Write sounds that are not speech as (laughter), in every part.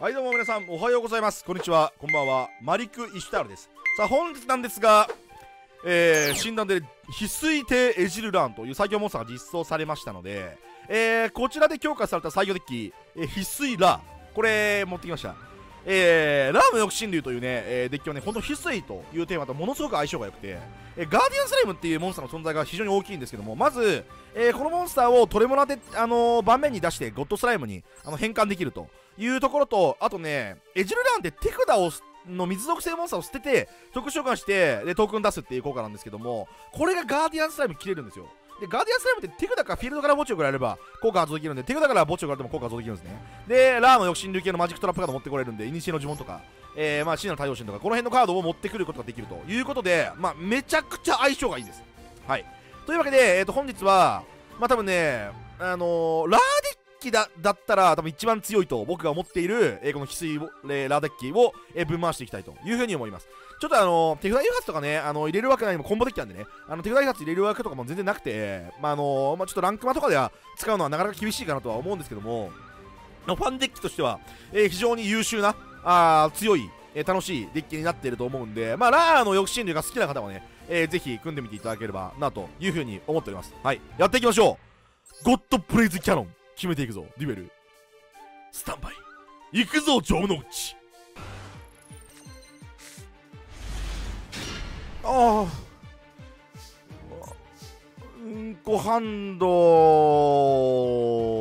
はいどうも皆さんおはようございます。こんにちは。こんばんは。マリク・イシュタールです。さあ本日なんですがえー、新弾で氷水帝エジル・ラーンという作業モンスターが実装されましたので、えー、こちらで強化された作業デッキ、えー、氷水ラーこれ持ってきました。えー、ラーの翼神竜というね、えー、デッキはね、ほんと氷水というテーマとものすごく相性が良くて、えー、ガーディアンスライムっていうモンスターの存在が非常に大きいんですけども、まず、えー、このモンスターをトレモラで、あのー、盤面に出してゴッドスライムにあの変換できるというところと、あとね、エジル・ラーンって手札をの水属性モンスターを捨てて特殊召喚してでトークン出すっていう効果なんですけどもこれがガーディアンスライム切れるんですよ。でガーディアンスライムって手札からフィールドから墓地を送られれば効果が届きるんで手札から墓地を送られても効果が届きるんですね。でラーの翼神竜系のマジックトラップカード持ってこれるんでイニシエの呪文とかえー、まあ、真なる太陽神とかこの辺のカードを持ってくることができるということで、まあ、めちゃくちゃ相性がいいです。はい。というわけで、えー、と本日はまあ多分ねあのー、ラーデッキだだったら多分一番強いと僕が思っている、えー、この翡翠、えー、ラーデッキを、えー、分回していきたいというふうに思います。ちょっとあの手札誘発とかねあの入れるわけないもコンボデッキなんでね。あの手札誘発入れるわけとかも全然なくてまああのまあ、ちょっとランクマとかでは使うのはなかなか厳しいかなとは思うんですけども。ファンデッキとしては、えー、非常に優秀なあ強い、えー、楽しいデッキになっていると思うんで、まあ、ラーの抑止流が好きな方はね、えー、ぜひ組んでみていただければなというふうに思っております。はい。やっていきましょう。ゴッドプレイズキャノン決めていくぞ。デュベル。スタンバイ。行くぞ城之内。ああうんこハンド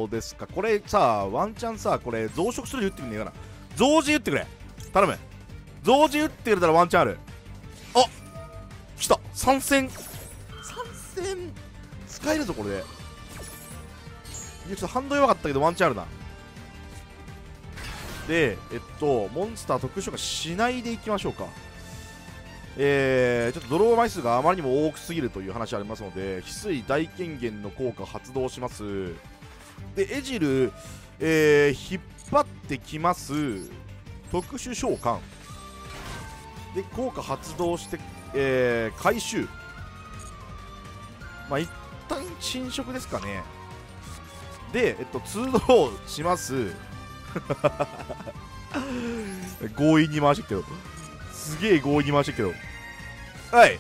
ですか？これさワンチャンさこれ増殖するで打ってくんねえかな。増字打ってくれ。頼む。増字打ってくれたらワンチャンある。あ来た。参戦。参戦。使えるぞこれで。いやちょっとハンド弱かったけどワンチャンあるな。でえっとモンスター特殊召喚しないでいきましょうかえー、ちょっとドロー枚数があまりにも多くすぎるという話ありますので翡翠大権限の効果発動します。でエジル、えー、引っ張ってきます。特殊召喚。で効果発動して、えー、回収。まあ一旦侵食ですかね。で、えっと、2ドローします。(laughs) 強引に回してきたよすげえ強引に回してきたよはい。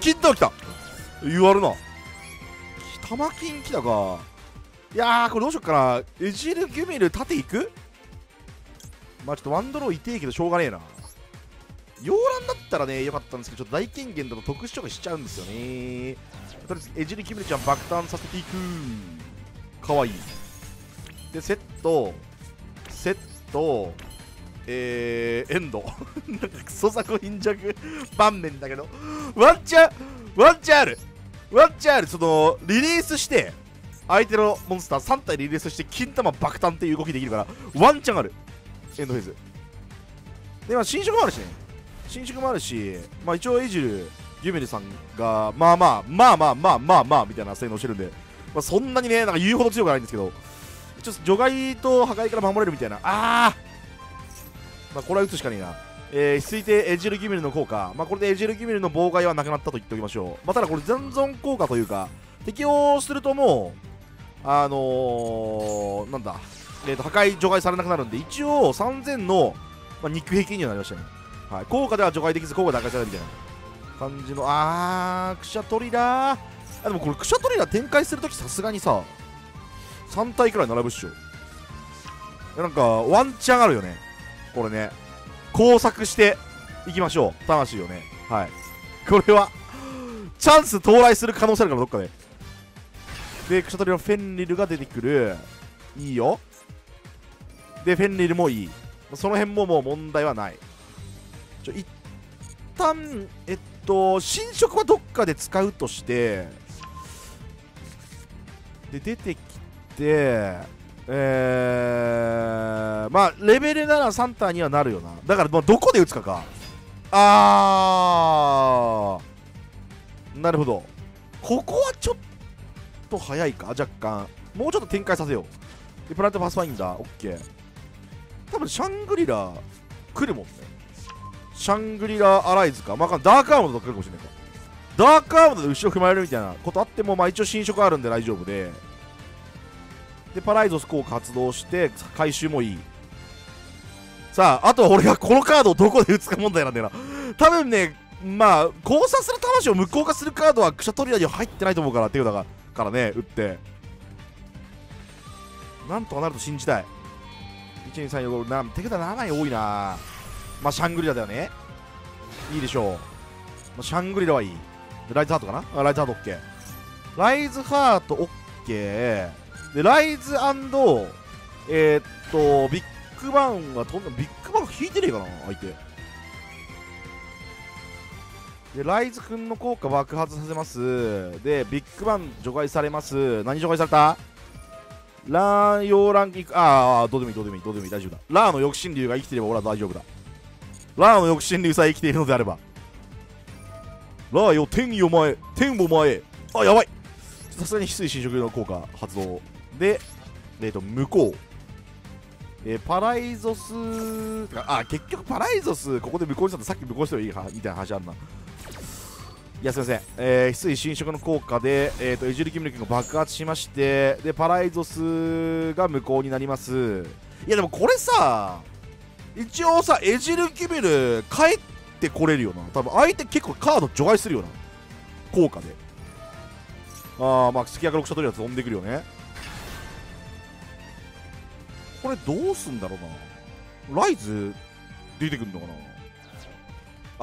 金玉来た。言わるな。玉金来たか。いやーこれどうしよっかな。エジルギュミル縦いく？まあちょっとワンドロー痛いけどしょうがねえな。洋蘭だったらねよかったんですけどちょっと大権限だと特殊召喚しちゃうんですよね。とりあえずエジルギュミルちゃん爆誕させていく。かわいい。でセット。セット。えー、エンド。(laughs) なんかクソ雑魚貧弱盤面だけど。ワンチャンワンチャンある。ワンチャンある。そのリリースして相手のモンスター3体リリースして金玉爆誕っていう動きできるからワンチャンある。エンドフェーズ。でまあ新色もあるしね。新色もあるしまあ一応エイジルユメルさんがまあまあまあまあまあまあまあみたいな性能してるんで、まあ、そんなにねなんか言うほど強くないんですけどちょっと除外と破壊から守れるみたいな。あー！まあ、これは打つしかねえな。えー、続いてエジルギミルの効果、まあ、これでエジルギミルの妨害はなくなったと言っておきましょう、まあ、ただこれ残存効果というか適用するともうあのー、なんだ、えー、と破壊除外されなくなるんで一応3000の、まあ、肉壁にはなりましたね、はい、効果では除外できず効果で破壊されるみたいな感じの。あークシャトリラー。あでもこれクシャトリラー展開するときさすがにさ3体くらい並ぶっしょ。なんかワンチャンあるよね。これね工作していきましょう。魂をね。はい。これはチャンス到来する可能性あるからどっかで。でクシャトリのフェンリルが出てくる。いいよ。でフェンリルもいい。その辺ももう問題はない。ちょ一旦えっと新色はどっかで使うとしてで出てきてえー、まあレベルなら3タにはなるよな。だからもうどこで打つかか。あー。なるほど。ここはちょっと早いか若干。もうちょっと展開させよう。でプラントパスファインダー。オッケー。多分シャングリラ来るもんね。シャングリラアライズか。まあダークアーモンドと来るかもしれないか。ダークアーモンドで後ろ踏まれるみたいなことあってもまあ一応新色あるんで大丈夫で。でパライゾス効果発動して回収もいい。さああとは俺がこのカードをどこで打つか問題なんだよな。多分ねまあ交差する魂を無効化するカードはクシャトリラには入ってないと思うからっていうだからね打って。なんとかなると信じたい。1234な手札7枚多いな。まあシャングリラだよね。いいでしょう、まあ、シャングリラはいい。ライズハートかな？あライズハート OK ライズハート OK でライズえー、っとビッグバンはとんビッグバン引いてねえかな相手。でライズ君の効果爆発させます。でビッグバン除外されます。何除外された？ラーヨーランキング。ああどうでもいいどうでもいいどうでもいい大丈夫だ。ラーの抑止流が生きてれば俺は大丈夫だ。ラーの抑止流さえ生きているのであれば。ラーよ天よ前。天を前。あやばい。さすがに翡翠侵食の効果発動。でえっ、と向こう。えー、パライゾスあ結局パライゾスここで無効にしたさっき無効したらいいみたいな話あるな。いやすいません、えー、翡翠侵食の効果で、えーと、エジルキムルキが爆発しましてでパライゾスが無効になります。いやでもこれさ一応さエジルキムル帰ってこれるよな。多分相手結構カード除外するよな。効果で。ああまあ月明6社取りは飛んでくるよね。これどうすんだろうな。ライズ出てくんのかな。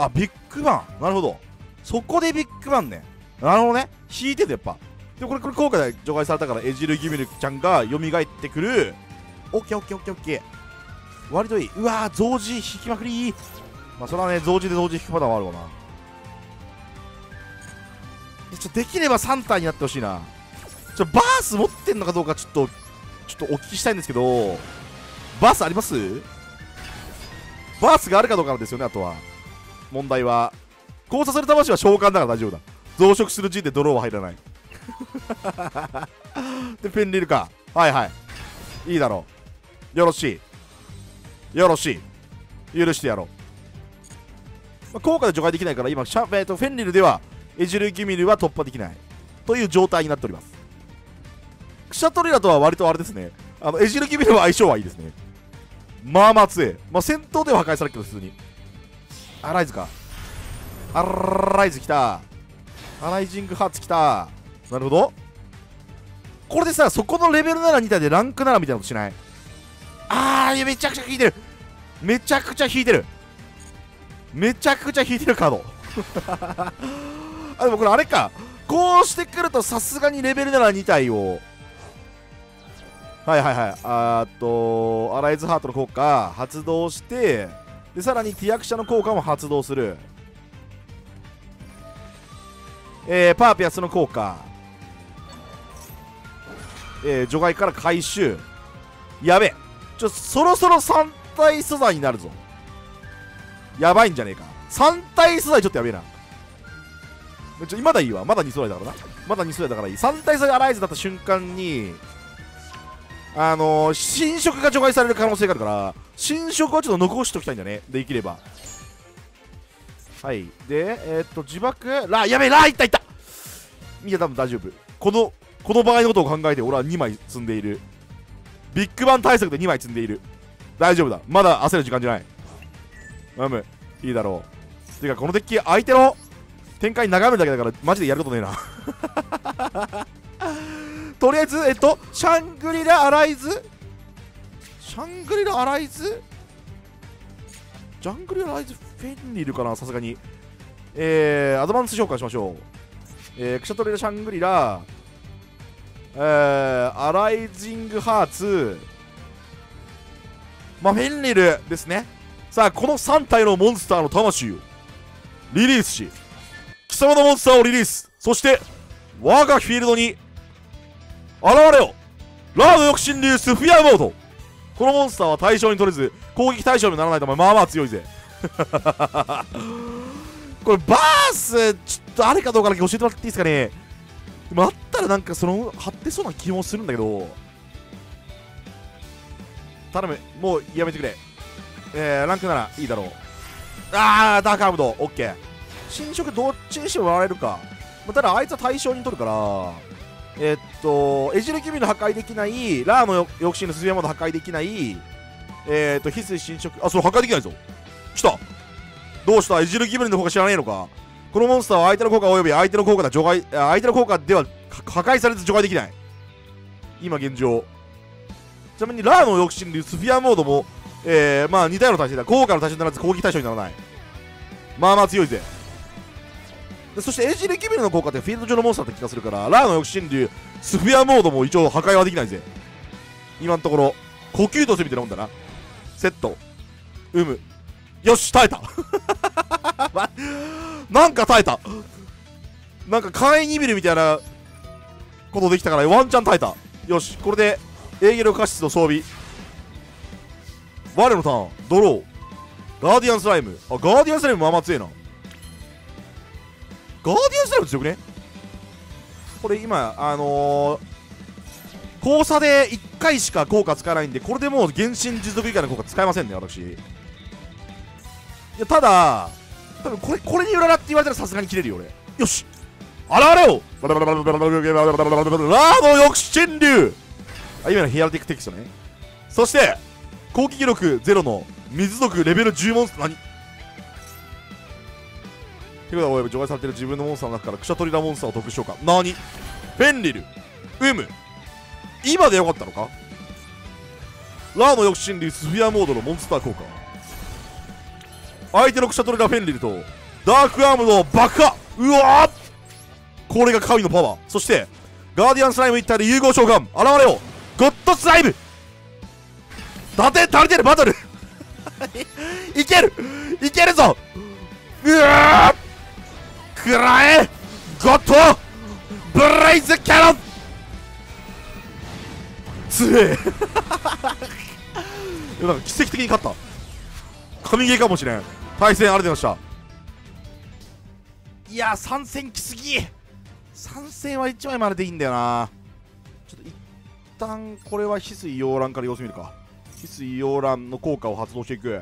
あビッグバン。なるほど。そこでビッグバンね。なるほどね。引いててやっぱ。でこれこれ効果で除外されたからエジルギミルちゃんが蘇ってくる。オッケーオッケーオッケーオッケー。割といい。うわー増字引きまくり。まあそれはね増字で増字引くパターンはあるわな。ちょできれば3体になってほしいな。ちょバース持ってんのかどうかちょっとちょっとお聞きしたいんですけどバースあります？バースがあるかどうかなんですよねあとは。問題は交差する魂は召喚だから大丈夫だ。増殖する時点でドローは入らない。(laughs) でペンリルか。はいはい。いいだろう。よろしい。よろしい。許してやろう、まあ、効果で除外できないから今シャ、えー、とフェンリルではエジルギミルは突破できない。という状態になっております。クシャトリラとは割とあれですね。あのエジルギミルは相性はいいですね。まあまあ強い。まあ戦闘では破壊されるけど普通に。アライズか。アライズきた。アライジングハーツきた。なるほど。これでさそこのレベルなら2体でランクならみたいなことしない？あーめちゃくちゃ引いてる。めちゃくちゃ引いてる。めちゃくちゃ引いてるカード。(laughs) あでもこれあれか。こうしてくるとさすがにレベルなら2体をはいはいはい。あっとアライズハートの効果発動してでさらにティアクシャの効果も発動する。えー、パーピアスの効果。えー、除外から回収。やべ。えちょそろそろ3体素材になるぞ。やばいんじゃねえか。3体素材ちょっとやべえな。ちょまだいいわ。まだ2素材だからな。まだ2素材だからいい。3体素材アライズだった瞬間にあのー、新色が除外される可能性があるから新色はちょっと残しておきたいんだね。できれば。はい。でえー、っと自爆？ラやべえラいったいった。みんな多分大丈夫。このこの場合のことを考えて俺は2枚積んでいる。ビッグバン対策で2枚積んでいる。大丈夫だ。まだ焦る時間じゃない。マムいいだろう。てかこのデッキ相手の展開眺めるだけだからマジでやることねえな。とりあえずえっとシャングリラアライズ？シャングリラアライズ？ジャングリラアライズフェンリルかなさすがに。えー、アドバンス紹介しましょう。えー、クシャトリラシャングリラ。えー、アライジングハーツ。まあ、フェンリルですね。さあこの3体のモンスターの魂をリリースし貴様のモンスターをリリース。そして我がフィールドに現れよ。ラード抑止流スフィアモード。このモンスターは対象に取れず攻撃対象にならないとまあまあ強いぜ。(laughs) これバースちょっとあれかどうかだけ教えてもらっていいですかね。でもあったらなんかその張ってそうな気もするんだけど。頼むもうやめてくれ。えー、ランクならいいだろう。あーダークアームドオッケー。新色どっちにしてもらえるか、まあ、ただあいつは対象に取るから。え、っとエジルキミの破壊できないラーの抑止のスビアモード破壊できないえーと翡翠侵食あそれ破壊できないぞ。来た。どうした？いじるギブリンの方が知らねえのか。このモンスターは相手の効果及び相手の効果で除外相手の効果では破壊されず除外できない。今現状。ちなみにラーの抑止流スフィアモードもえー、まあ似たような対象だ。効果の対象にならず攻撃対象にならない。まあまあ強いぜ。でそしてエイジレキビルの効果ってフィールド上のモンスターって気がするからラーの抑止流スフィアモードも一応破壊はできないぜ。今のところ呼吸とすみたいなもんだな。セット。うむ。よし耐えた。(laughs) なんか耐えた。なんか簡易に見るみたいなことできたからワンチャン耐えた。よしこれでエーゲルカシスの装備。我のターン。ドロー。ガーディアンスライム。あガーディアンスライムまあまあ強いな。ガーディアンスライム強くね？これ今あのー、交差で1回しか効果使わないんでこれでもう原神持続以外の効果使えませんね私。いやただ多分これこれに裏らって言われたらさすがに切れるよ俺。よし。現れよラーの抑止流あ今のヒアルティックテキストね。そして攻撃力0の水族レベル10モンスター。何？手札及び除外されている自分のモンスターの中からクシャトリラモンスターを特殊召喚。何？フェンリル。ウム。今でよかったのか？ラーの抑止流スフィアモードのモンスター効果。相手のクシャトリラフェンリルとダークアームの爆破。うわこれが神のパワー。そしてガーディアンスライム一体で融合召喚。現れよゴッドスライム。打点足りてるバトル。(laughs) いける。いけるぞ。うわくらえゴッドブレイズキャノン強えなんか奇跡的に勝った。神ゲーかもしれん。対戦ありがとうございました。いや参戦きすぎ。参戦は1枚まででいいんだよな。ちょっと一旦これは翡翠洋蘭から様子見るか。翡翠洋蘭の効果を発動していく。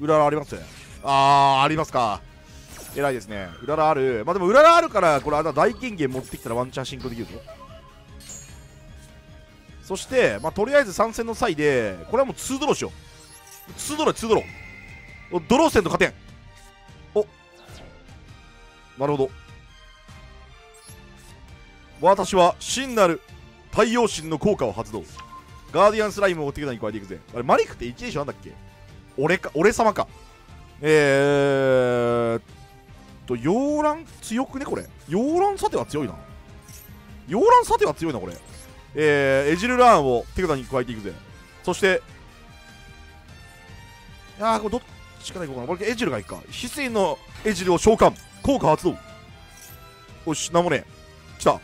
うららあります。あーありますか。偉いですね。うららある。まあでもうららあるからこれあの大権限持ってきたらワンチャン進行できるぞ。そしてまあとりあえず参戦の際でこれはもう2ドローしよう2ドロー2ドロードロー戦と加点お。なるほど。私は真なる太陽神の効果を発動。ガーディアンスライムを手札に加えていくぜ。あれマリックって1でしょなんだっけ？俺か俺様か。えーっと洋蘭強くねこれ。洋蘭さては強いな。洋蘭さては強いなこれ。えー、エジルラーンを手札に加えていくぜ。そしていやーこれどっちからいこうかな。これエジルがいいか。翡翠のエジルを召喚。効果発動。よしなんもねえ。来た。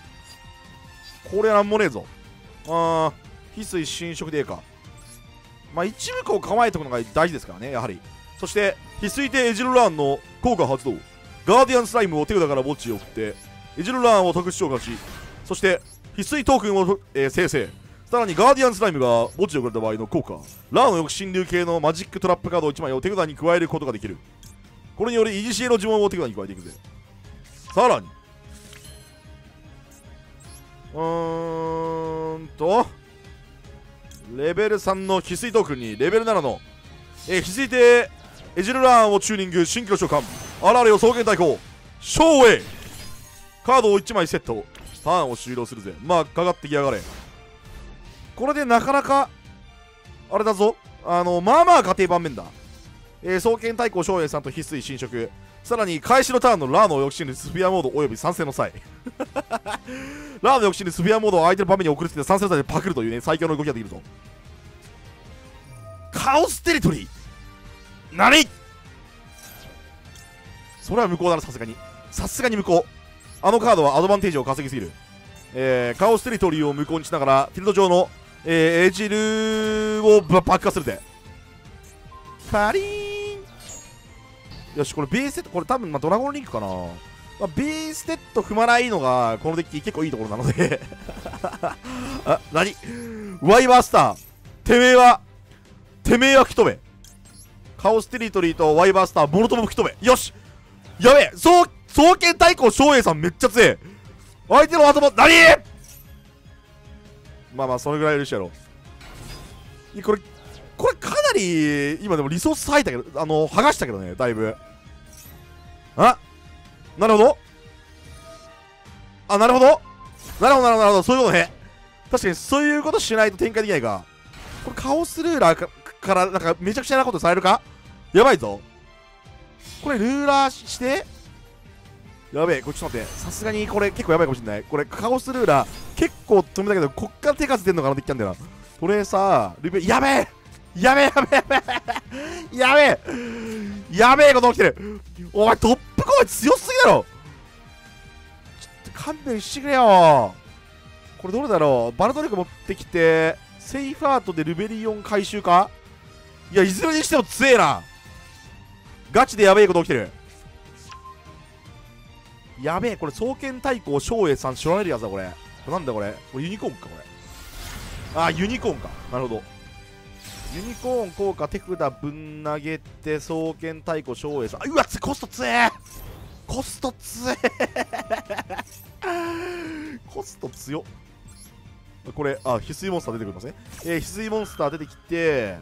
これなんもねえぞ。あー翡翠侵食でええか。まあ一部こう構えておくのが大事ですからねやはり。そして翡翠帝エジルラーンの効果発動。ガーディアンスライムを手札から墓地を送ってエジルラーンを特殊召喚しそして翡翠トークンを、えー、生成。さらにガーディアンスライムが墓地を送られた場合の効果。ラーンの抑止流系のマジックトラップカード1枚を手札に加えることができる。これによりイジシエの呪文を手札に加えていくぜ。さらに。うーんと。レベル3の翡翠トークンにレベル7の、えー、翡翠帝エジルラーンをチューニング新居召喚あられよ草原対抗。ショーウェイカードを1枚セット。ターンを終了するぜ。まあかかってきやがれ。これでなかなかあれだぞ。あのまあまあ家庭盤面だ。えー、双剣対抗翔英さんと翡翠侵食さらに開始のターンのラーの抑止にスフィアモードおよび参戦の際。(laughs) ラーの抑止にスフィアモードを相手の場面に送りつけて参戦の際でパクるというね最強の動きができるぞ。カオステリトリー。何それは無効だなさすがに。さすがに無効。あのカードはアドバンテージを稼ぎすぎる。えー、カオステリトリーを無効にしながらフィルド上の、えー、エジルを爆破するでパリーン。よしこれベースセットこれ多分、まあ、ドラゴンリンクかな、まあ、ベースセット踏まないのがこのデッキ結構いいところなので。(laughs) あ何？ワイバースター。てめえはてめえは吹き飛べ。カオステリトリーとワイバースターボロトも吹き飛べ。よし！やべえ双双剣対抗翔英さんめっちゃ強え。相手の頭何？まあまあそれぐらい許してやろ。うこれこれかなり今でもリソース吐いたけどあの剥がしたけどねだいぶ。あ？なるほど。あなるほどなるほど。なるほどなるほどそういうことね。確かにそういうことしないと展開できないか。これカオスルーラーかからなんかめちゃくちゃなことされるか？やばいぞ。これルーラーしてやべえこれちょっと待って。さすがにこれ結構やばいかもしれない。これカオスルーラー。結構止めたけどこっから手数出んのかなって言ったんだよな。これさルベやべえ！やべえやべえやべえ！やべえ！こと起きてる。お前トップコーチ強すぎだろ！ちょっと勘弁してくれよ。これどれだろう？バルトリック持ってきてセイファートでルベリオン回収か？いやいずれにしても強えな。ガチでやべえこと起きてる。やべえこれ双剣対抗照英さん知られるやつだこれ。なんだこれ。これユニコーンかこれ。あユニコーンか。なるほど。ユニコーン効果手札ぶん投げて双剣太鼓照英さん。うわつコストつえ。コストつえ。コスト強 (laughs) これあ翡翠モンスター出てくるんですね。えー、翡翠モンスター出てきて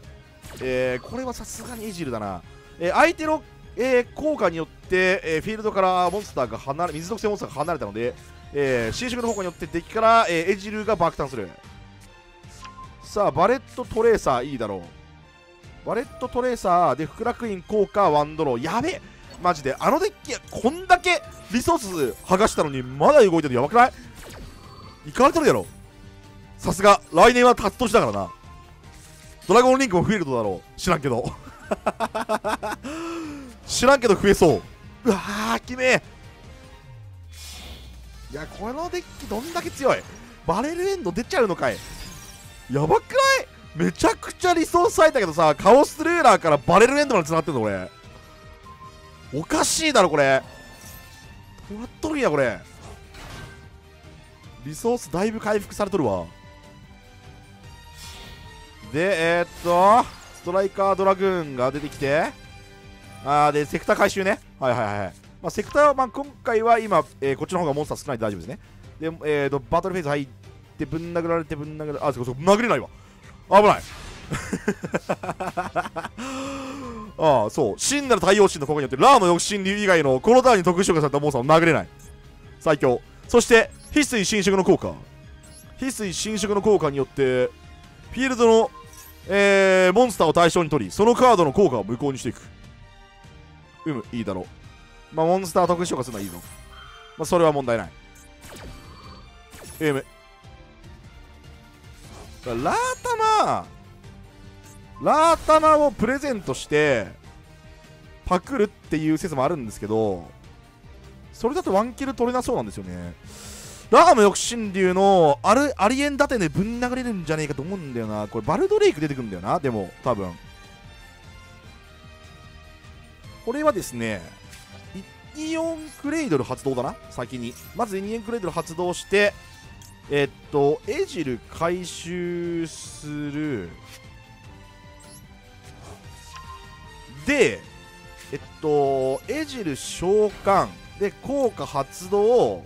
えー、これはさすがにエジルだな、えー、相手の、えー、効果によって、えフィールドからモンスターが離れ水属性モンスターが離れたので、えー、侵食の方向によって敵から、えエジルが爆誕する。さあバレットトレーサーいいだろう。バレットトレーサーで福楽院効果ワンドロー。やべマジであのデッキこんだけリソース剥がしたのにまだ動いてるやばくない？いかれてるやろ。さすが来年は立つ年だからな。ドラゴンリンクも増えるとだろう。知らんけど。(laughs) 知らんけど増えそう。うわーきめ。えいやこのデッキどんだけ強い。バレルエンド出ちゃうのかい。やばくない？めちゃくちゃリソース割いたけどさカオスルーラーからバレルエンドまで繋がってんのこれ。おかしいだろこれ。どうなっとるんやこれ。リソースだいぶ回復されとるわ。でえー、っと。ストライカードラグーンが出てきて。あーでセクター回収ね。はいはいはい、まあ、セクターは、まあ、今回は今、えーこっちの方がモンスター少ないで大丈夫ですね。で、えー、とバトルフェーズ入ってぶん殴られてぶん殴られあそうそう殴れないわ。危ない。(laughs) ああそう。真なる太陽神の効果によってラーの抑止流以外のこのターンに特殊召喚されたモンスターを殴れない。最強。そして翡翠侵食の効果。翡翠侵食の効果によってフィールドの、えーモンスターを対象に取りそのカードの効果を無効にしていく。うむいいだろう。まあモンスター特殊召喚するのはいいぞ。まあそれは問題ない。うむラータナラータナをプレゼントしてパクるっていう説もあるんですけどそれだとワンキル取れなそうなんですよね。ラーム抑止流のあるアリエン打点でぶん殴れるんじゃねえかと思うんだよな。これバルドレイク出てくるんだよな。でも多分。これはですねイオンクレイドル発動だな。先に。まずイニオンクレイドル発動してえっとエジル回収する。でえっとエジル召喚。で効果発動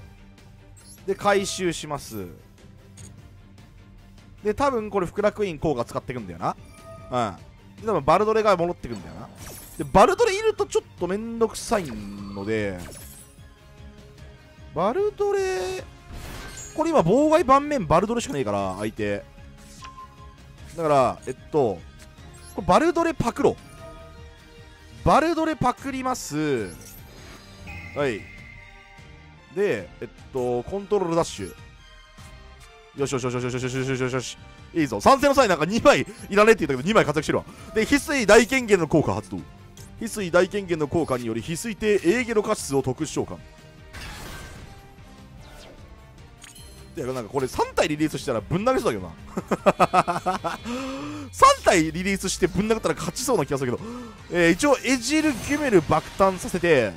で回収します。で多分これ福楽院効果使っていくんだよな。うん。で多分バルドレが戻ってくんだよな。でバルドレいるとちょっとめんどくさいのでバルドレこれ今妨害盤面バルドレしかないから相手。だからえっとこれバルドレパクロバルドレパクります。はい。でえっとコントロールダッシュ。よしよしよしよしよしよしよしよしいいぞ。参戦の際なんか2枚いらねえって言ったけど2枚活躍してるわで翡翠大権限の効果発動。翡翠大権限の効果により翡翠帝エーゲロカシスを特殊召喚。いやなんかこれ3体リリースしたらぶん投げそうだけどな。(laughs) 3体リリースしてぶん殴ったら勝ちそうな気がするけど、えー一応エジル・ギュメル爆誕させて。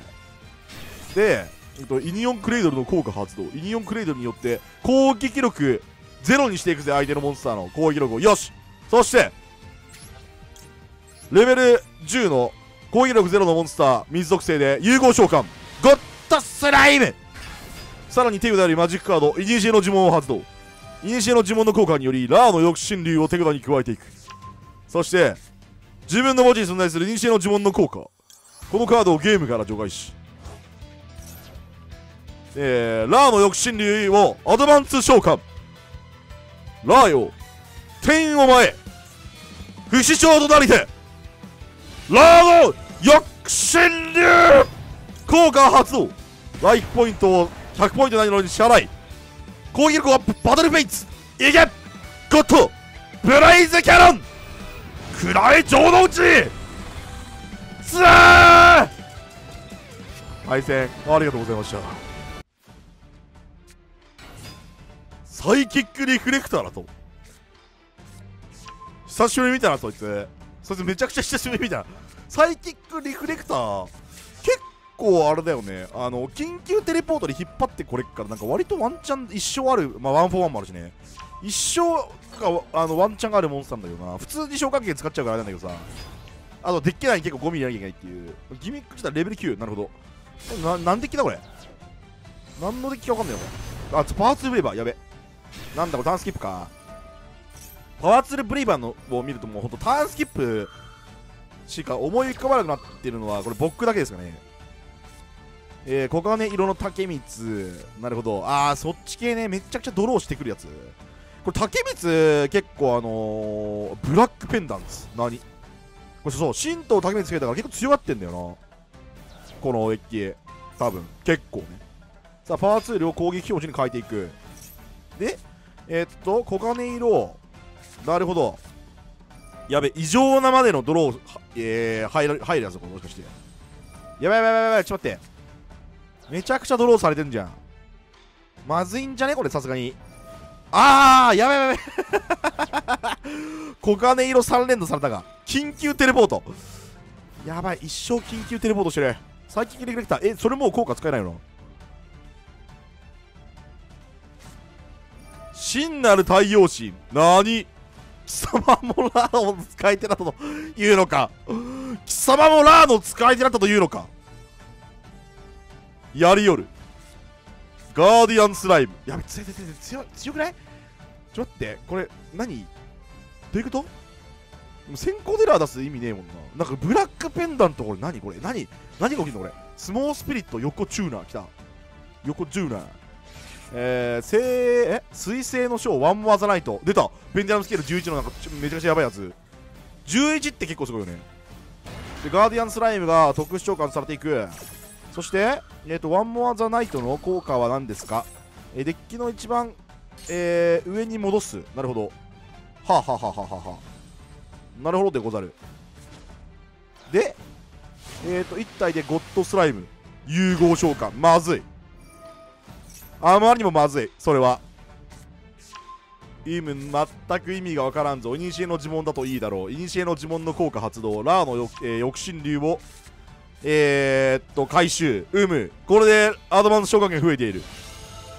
で、イニオンクレイドルの効果発動。イニオンクレイドルによって攻撃力ゼロにしていくぜ相手のモンスターの攻撃力を。よし。そしてレベル10の攻撃力ゼロのモンスター水属性で融合召喚。ゴッドスライム。さらに手札よりマジックカードイニシエの呪文を発動。イニシエの呪文の効果によりラーの抑止流を手札に加えていく。そして自分の文字に存在する認識の呪文の効果。このカードをゲームから除外しえー、ラーの抑止流をアドバンス召喚。ラーよ天を前不死鳥となりて。ラーの抑止流効果発動。ライフポイントを100ポイントないのに支払い。攻撃力はバトルフェイツ。いけゴッドブレイズキャノン。暗い城之内。つー。敗戦。ありがとうございました。サイキックリフレクターだと。久しぶり見たなそいつ。そいつめちゃくちゃ久しぶり見た。なサイキックリフレクター。結構あれだよね。あの緊急テレポートで引っ張ってこれっからなんか割とワンチャン一生ある。まあワンフォーワンもあるしね。一生があのワンチャンがあるモンスターなんだけどな。普通に消火器使っちゃうからあれなんだけどさ。あとデッキ内に結構5ミリやなきゃいけないっていう。ギミック自体レベル9なるほど。な何デッキだこれ？何のデッキか分かんないよ。これあパーツーブレイバー。やべ。なんだこれターンスキップか。パワーツーブレイバーのを見るともうほんとターンスキップしか思い浮かばなくなってるのはこれ僕だけですかね。えー、黄金色の竹光。なるほど。ああそっち系ねめちゃくちゃドローしてくるやつ。これ竹光結構あのー、ブラックペンダンツ。何？これそう神道竹光つけたから結構強がってんだよな。このデッキ多分。結構ね。さあパワーツールを攻撃表示に変えていく。でえー、っと黄金色。なるほど。やべ異常なまでのドロー、えー、入るやつこれもしかして。やばいやばいやばいやばいちょっと待って。めちゃくちゃドローされてんじゃん。まずいんじゃね？これさすがに。あーやばいやばい (laughs) 黄金色3連打されたが緊急テレポート。やばい一生緊急テレポートしてる。サイキックリフレクターえそれもう効果使えないの？真なる太陽神。なに貴様もラーの使い手だったというのか？貴様もラーの使い手だったというのか？やりよる。ガーディアンスライム。やべ強い強い強い強くないちょっと待ってこれ何どういうこと先行デラー出す意味ねえもんななんかブラックペンダントこれ何これ何何が起きんのこれスモースピリット横チューナー来た横チューナーえー、せえ水星の章ワンモアザナイト。出た。ペンデラムスケール11のなんかめちゃくちゃやばいやつ。11って結構すごいよね。でガーディアンスライムが特殊召喚されていく。そして、えーと、ワンモアザナイトの効果は何ですか、えー、デッキの一番、えー、上に戻す。なるほど。はあ、はあははははなるほどでござる。でえっ、ー、と1体でゴッドスライム。融合召喚。まずい。あまりにもまずいそれは意味全く意味がわからんぞ。いにしえの呪文だといいだろう。いにしえの呪文の効果発動。ラーの、えー、抑神流を、えー、っと、回収。うむ。これでアドバンス召喚権増えている。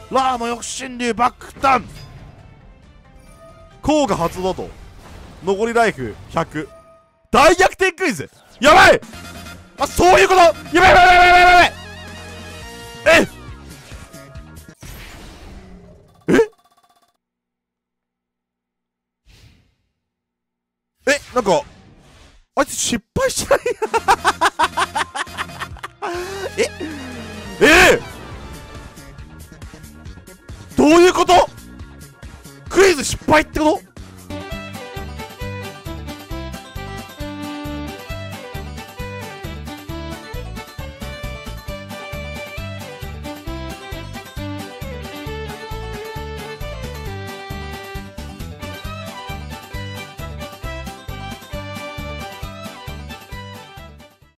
ラーの抑神流爆弾効果発動と。残りライフ100。大逆転クイズやばいあ、そういうことやばいやばいやばいなんか